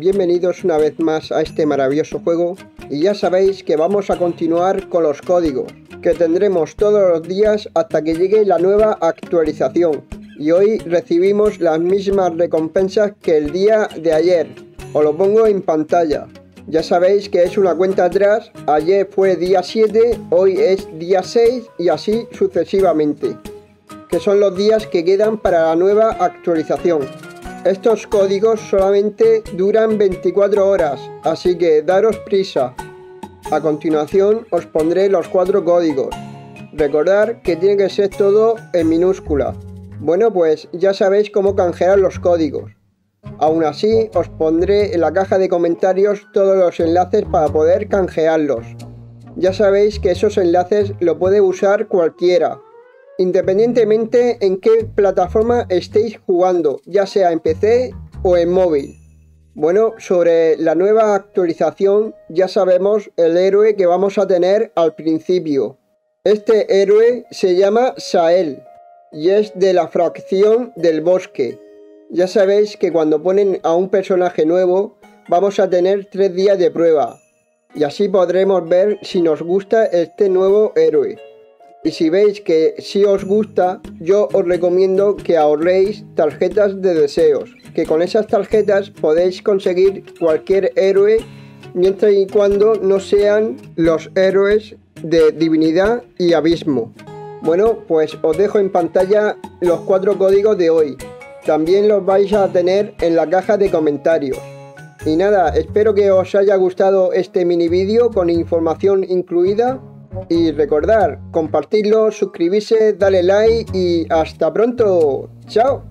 bienvenidos una vez más a este maravilloso juego y ya sabéis que vamos a continuar con los códigos que tendremos todos los días hasta que llegue la nueva actualización y hoy recibimos las mismas recompensas que el día de ayer. Os lo pongo en pantalla. Ya sabéis que es una cuenta atrás, ayer fue día 7, hoy es día 6 y así sucesivamente, que son los días que quedan para la nueva actualización. Estos códigos solamente duran 24 horas, así que daros prisa. A continuación os pondré los cuatro códigos. Recordad que tiene que ser todo en minúscula. Bueno pues ya sabéis cómo canjear los códigos. Aún así os pondré en la caja de comentarios todos los enlaces para poder canjearlos. Ya sabéis que esos enlaces lo puede usar cualquiera, independientemente en qué plataforma estéis jugando, ya sea en PC o en móvil. Bueno, sobre la nueva actualización ya sabemos el héroe que vamos a tener al principio. Este héroe se llama Sael y es de la fracción del bosque. Ya sabéis que cuando ponen a un personaje nuevo vamos a tener tres días de prueba y así podremos ver si nos gusta este nuevo héroe. Y si veis que si os gusta, yo os recomiendo que ahorréis tarjetas de deseos, que con esas tarjetas podéis conseguir cualquier héroe mientras y cuando no sean los héroes de divinidad y abismo. Bueno, pues os dejo en pantalla los cuatro códigos de hoy. También los vais a tener en la caja de comentarios. Y nada, espero que os haya gustado este mini vídeo con información incluida y recordar, compartirlo, suscribirse, darle like y hasta pronto. ¡Chao!